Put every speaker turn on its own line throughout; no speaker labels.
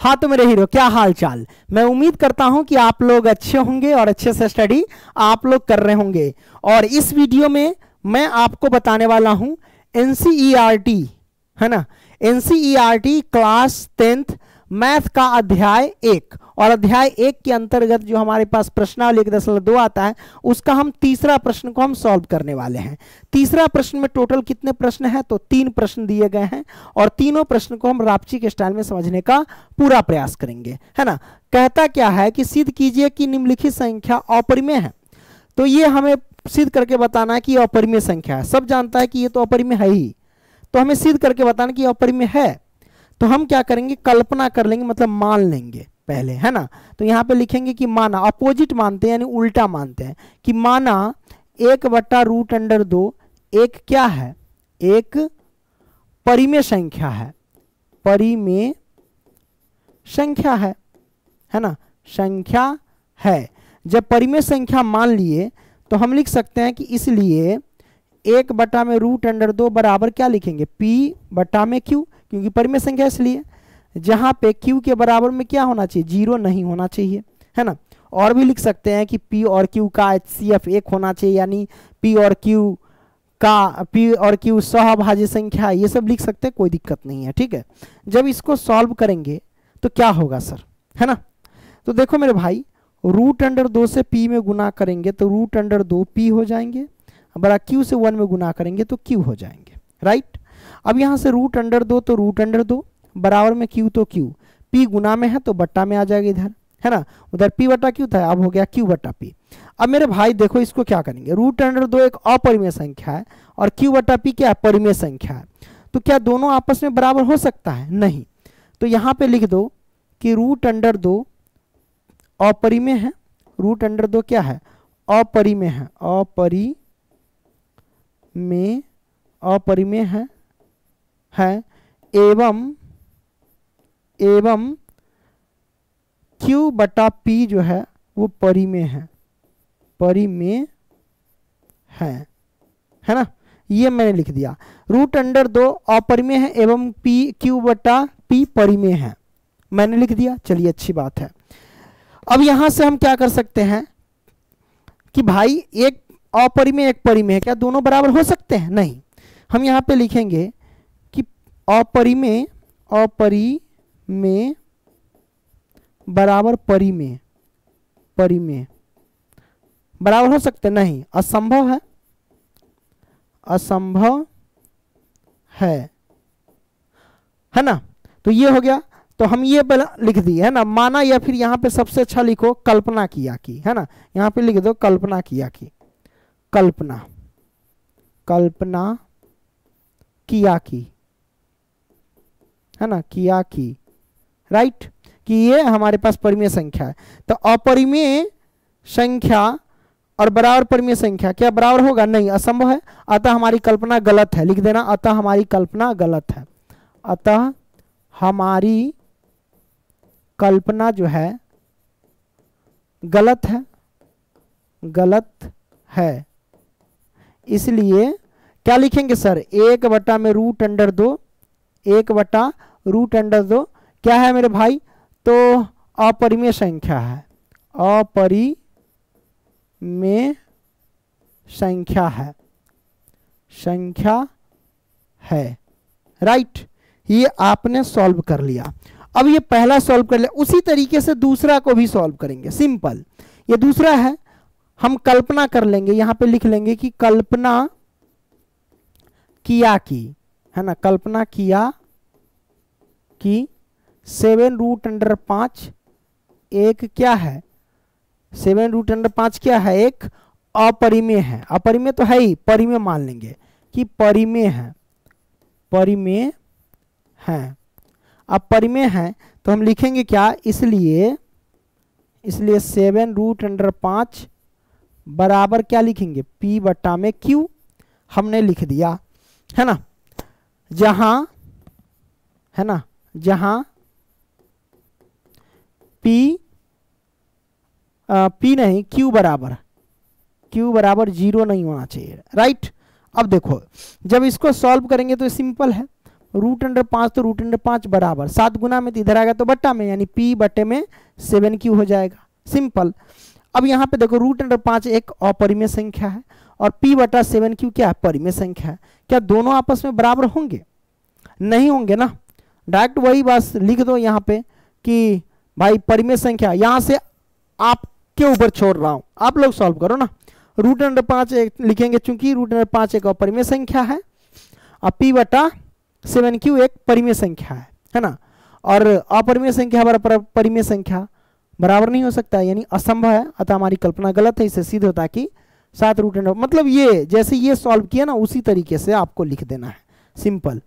हाँ तो मेरे हीरो क्या हाल चाल मैं उम्मीद करता हूँ कि आप लोग अच्छे होंगे और अच्छे से स्टडी आप लोग कर रहे होंगे। और इस वीडियो में मैं आपको बताने वाला हूँ एनसीईआरटी है ना? एनसीईआरटी क्लास टेंथ मैथ का अध्याय एक। और अध्याय एक के अंतर्गत जो हमारे पास प्रश्नावली एक दशमलव दो आता है, उसका हम तीसरा प्रश्न को हम सॉल्व करने वाले हैं। तीसरा प्रश्न में टोटल कितने प्रश्न हैं? तो तीन प्रश्न दिए गए हैं और तीनों प्रश्न को हम रापची के स्टाइल में समझने का पूरा प्रयास करेंगे। है ना? कहता क्या है कि सिद्ध कीजिए कि निम्नलिखित संख्या अपरिमेय है। तो ये हमें सिद्ध करके बताना है कि अपरिमेय संख्या है। सब जानता है कि ये तो अपरिमेय है ही। तो हमें सिद्ध करके बताना कि अपरिमेय है। तो हम क्या करेंगे? कल्पना कर लेंगे मतलब मान लेंगे पहले, है ना? तो यहाँ पे लिखेंगे कि माना अपोजिट मानते हैं यानी उल्टा मानते हैं कि माना एक बट्टा रूट अंडर दो, एक क्या है? एक परिमेय संख्या है। परिमेय संख्या है है ना? संख्या है। जब परिमेय संख्या मान लिए तो हम लिख सकते हैं कि इसलिए एक बटा में रूट अंडर दो बराबर क्या लिखेंगे? पी बटा में क्यू क्योंकि परिमेय संख्या इसलिए जहाँ पे q के बराबर में क्या होना चाहिए? ज़ीरो नहीं होना चाहिए, है ना? और भी लिख सकते हैं कि p और q का एच सी एफ़ एक होना चाहिए, यानी p और q का, p और q सहभाज्य संख्या, ये सब लिख सकते हैं, कोई दिक्कत नहीं है, ठीक है? जब इसको सॉल्व करेंगे तो क्या होगा, सर? है ना? तो देखो मेरे भाई रूट अंडर दो से p में गुना करेंगे तो रूट अंडर दो p हो जाएँगे, बड़ा q से वन में गुना करेंगे तो q हो जाएँगे राइट अब यहाँ से रूट अंडर दो तो रूट अंडर दो, बराबर में क्यू तो क्यू पी गुना में है तो बट्टा में आ जाएगा इधर, है ना? उधर पी बट्टा क्यू था, अब हो गया क्यू बट्टा पी अब मेरे भाई देखो, इसको क्या करेंगे? रूट अंडर दो एक अपरिमेय संख्या है, और क्यू बट्टा पी क्या परिमेय संख्या है। तो क्या दोनों आपस में बराबर हो सकता है? नहीं। तो यहाँ पे लिख दो कि रूट अंडर दो अपरिमेय है रूट अंडर दो क्या है? अपरिमेय है अपरि में अपरिमेय है है, एवं एवं Q बटा P जो है, वो परिमेय है। परिमेय है। है ना? ये मैंने लिख दिया। रूट अंडर दो अपरिमेय है, एवं P, Q बटा P परिमेय है। मैंने लिख दिया। चलिए, अच्छी बात है। अब यहाँ से हम क्या कर सकते हैं कि भाई, एक अपरिमेय एक परिमेय है। क्या दोनों बराबर हो सकते हैं? नहीं। हम यहाँ पे लिखेंगे अपरिमेय अपरिमेय बराबर परिमेय। परिमेय। बराबर हो सकते नहीं। असंभव है। असंभव है। है ना? तो ये हो गया। तो हम ये लिख दिए, है ना? माना या फिर यहाँ पे सबसे अच्छा लिखो, कल्पना किया की, है ना? यहाँ पे लिख दो, कल्पना किया की। कल्पना। कल्पना किया की। है ना? किया की। राइट कि ये हमारे पास परिमेय संख्या है। तो अपरिमेय संख्या और बराबर परिमेय संख्या, क्या बराबर होगा? नहीं, असंभव है। अतः हमारी कल्पना गलत है। लिख देना, अतः हमारी कल्पना गलत है। अतः हमारी कल्पना जो है, गलत है। गलत है। इसलिए क्या लिखेंगे, सर? एक बटा में रूट अंडर दो, एक बटा रूट अंडर दो। क्या है मेरे भाई? तो अपरिमेय संख्या है। अपरिमेय संख्या है। संख्या है। राइट ये आपने सॉल्व कर लिया। अब ये पहला सॉल्व कर लिया। उसी तरीके से दूसरा को भी सॉल्व करेंगे। सिंपल ये दूसरा है। हम कल्पना कर लेंगे। यहाँ पे लिख लेंगे कि कल्पना किया की। है ना? कल्पना किया कि सेवन रूट अंडर पाँच एक क्या है? सेवन रूट अंडर पाँच क्या है? एक अपरिमेय है। अपरिमेय तो है ही, परिमेय मान लेंगे कि परिमेय है। परिमेय है। अब परिमेय है तो हम लिखेंगे क्या? इसलिए इसलिए सेवन रूट अंडर पाँच बराबर क्या लिखेंगे? पी बट्टा में क्यू हमने लिख दिया, है ना? जहाँ, है ना? जहाँ P आ, P नहीं Q बराबर। Q बराबर ज़ीरो नहीं होना चाहिए। राइट अब देखो जब इसको सॉल्व करेंगे तो सिंपल है। रूट अंडर पाँच तो रूट अंडर पाँच बराबर। सात गुना में तो इधर आएगा तो बट्टा में यानी पी बटे में सेवन क्यू हो जाएगा। सिंपल अब यहाँ पे देखो रूट अंडर पाँच एक अपरिमेय संख्या है। और पी बटा सेवन क्यू क्या है? परिमेय संख्या है। क्या दोनों आपस में बराबर होंगे? नहीं होंगे ना? डायरेक्ट वही बात लिख दो यहाँ पे कि भाई परिमेय संख्या यहाँ से आपके ऊपर छोड़ रहा हूँ। आप लोग सॉल्व करो ना। रूट अंडर पाँच एक लिखेंगे चूँकि रूट अंडर पाँच एक अपरिमेय संख्या है। और पी बटा सेवन क्यू एक परिमेय संख्या है है ना? और अपरिमेय संख्या बराबर परिमेय संख्या बराबर नहीं हो सकता, यानी असंभव है। अतः हमारी कल्पना गलत है इससे सिद्ध होता कि सात रूट अंडर मतलब ये, जैसे ये सॉल्व किया ना, उसी तरीके से आपको लिख देना है। सिंपल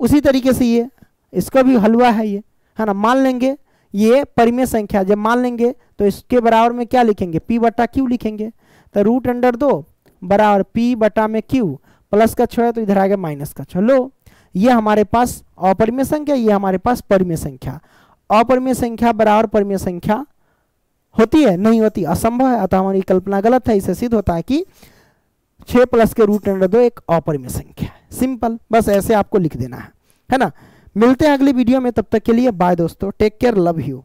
उसी तरीके से ये इसका भी हलवा है ये, है ना? मान लेंगे ये परिमेय संख्या, जब मान लेंगे तो इसके बराबर में क्या लिखेंगे? पी बटा क्यू लिखेंगे। तो रूट अंडर दो, बराबर पी बटा में क्यू प्लस का छो है तो इधर आ गया माइनस का छो लो, ये हमारे पास अपरिमेय संख्या, ये हमारे पास परिमेय संख्या। अपरिमेय संख्या बराबर परिमेय संख्या होती है? नहीं होती। असंभव है, अतः हमारी कल्पना गलत है। इसे सिद्ध होता है कि छह प्लस के रूट अंडर दो एक अपरिमेय संख्या है। सिंपल बस ऐसे आपको लिख देना है। है ना? मिलते हैं अगली वीडियो में, तब तक के लिए बाय दोस्तों टेक केयर लव यू